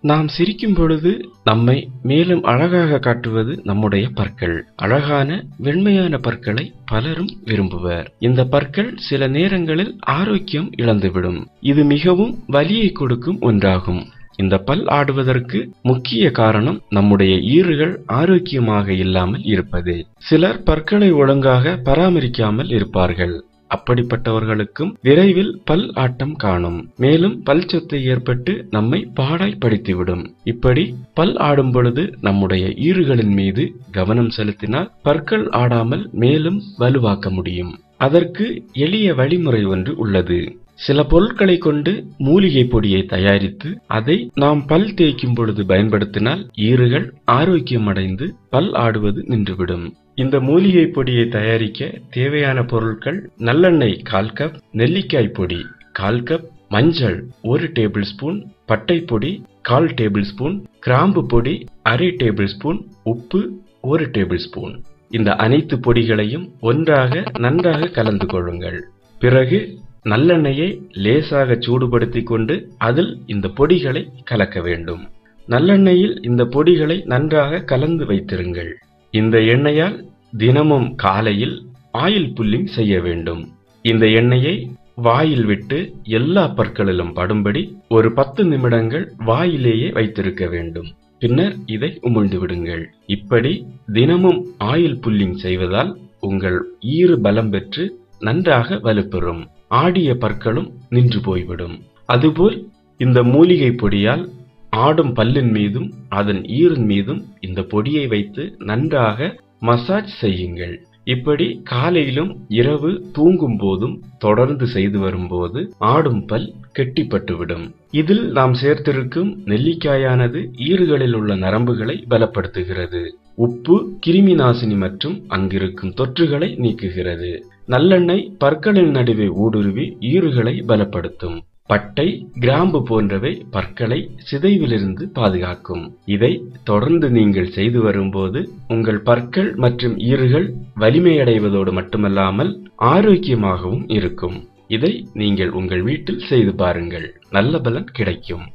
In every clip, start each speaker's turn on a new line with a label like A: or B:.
A: நாம் சிரிக்கும் பொழுது நம்மை மேலும் அழகாக காட்டுவது நம்முடைய பற்கள். அழகான வெண்மையான பற்களை பலரும் விரும்புவர். இந்த பற்கள் சில நேரங்களில் ஆரோக்கியம் இழந்துவிடும். இது மிகவும் வலியை கொடுக்கும் ஒன்றாகும். இந்த பல் ஆடுவதற்கு முக்கிய காரணம் நம்முடைய ஈறுகள் ஆரோக்கியமாக இல்லாமல் இருப்பது. சிலர் பற்களை ஒழுங்காக பராமரிக்காமல் இருப்பார்கள். அப்படிப்பட்டவர்களுக்கும் விரைவில் பல் ஆட்டம் காணும். மேலும் பல் சொத்தை ஏற்பட்டு நம்மை பாடாய் படித்துவிடும். இப்படி பல் ஆடும் பொழுது நம்முடைய ஈறுகளின் மீது கவனம் செலுத்தினால் பற்கள் ஆடாமல் மேலும் வலுவாக்க முடியும். அதற்கு எளிய வழிமுறை ஒன்று உள்ளது. சில பொருட்களை கொண்டு மூலிகை பொடியை தயாரித்து அதை நாம் பல் தேய்க்கும் பொழுது பயன்படுத்தினால் ஈறுகள் ஆரோக்கியமடைந்து பல் ஆடுவது நின்றுவிடும். இந்த மூலிகை பொடியை தயாரிக்க தேவையான பொருட்கள் நல்லெண்ணெய் கால் கப் நெல்லிக்காய் பொடி கால் கப் மஞ்சள் ஒரு டேபிள் ஸ்பூன் பட்டை பொடி கால் டேபிள் ஸ்பூன் கிராம்பு பொடி அரை டேபிள் ஸ்பூன் உப்பு ஒரு டேபிள் ஸ்பூன் இந்த அனைத்து பொடிகளையும் ஒன்றாக நன்றாக கலந்து கொள்ளுங்கள். பிறகு நல்லெண்ணெயை லேசாக சூடுபடுத்தி கொண்டு அதில் இந்த பொடிகளை கலக்க வேண்டும். நல்லெண்ணெயில் இந்த பொடிகளை நன்றாக கலந்து வைத்திருங்கள். இந்த எண்ணெயால் தினமும் காலையில் ஆயில் புல்லிங் செய்ய வேண்டும். இந்த எண்ணெயை வாயில் விட்டு எல்லா பற்களிலும் படும்படி ஒரு பத்து நிமிடங்கள் வாயிலேயே வைத்திருக்க வேண்டும். பின்னர் இதை உமிழ்ந்து விடுங்கள். இப்படி தினமும் ஆயில் புல்லிங் செய்வதால் உங்கள் ஈறு பலம் பெற்று நன்றாக வலுப்பெறும். ஆடிய பற்களும் நின்று போய்விடும். அதுபோல் இந்த மூலிகை பொடியால் ஆடும் பல்லின் மீதும் அதன் ஈரின் மீதும் இந்த பொடியை வைத்து நன்றாக மசாஜ் செய்யுங்கள். இப்படி காலையிலும் இரவு தூங்கும் போதும் தொடர்ந்து செய்து வரும்போது ஆடும் பல் கெட்டிப்பட்டுவிடும். இதில் நாம் சேர்த்திருக்கும் நெல்லிக்காயானது ஈறுகளில் உள்ள நரம்புகளை பலப்படுத்துகிறது. உப்பு கிருமி நாசினி மற்றும் அங்கிருக்கும் தொற்றுகளை நீக்குகிறது. நல்லெண்ணெய் பற்களின் நடுவே ஊடுருவி ஈறுகளை பலப்படுத்தும். பட்டை கிராம்பு போன்றவை பற்களை சிதைவிலிருந்து பாதுகாக்கும். இதை தொடர்ந்து நீங்கள் செய்து வரும்போது உங்கள் பற்கள் மற்றும் ஈறுகள் வலிமையடைவதோடு மட்டுமல்லாமல் ஆரோக்கியமாகவும் இருக்கும். இதை நீங்கள் உங்கள் வீட்டில் செய்து பாருங்கள். நல்ல பலன் கிடைக்கும்.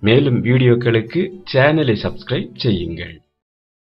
A: மேலும் வீடியோக்களுக்கு சேனலை சப்ஸ்கிரைப் செய்யுங்கள்.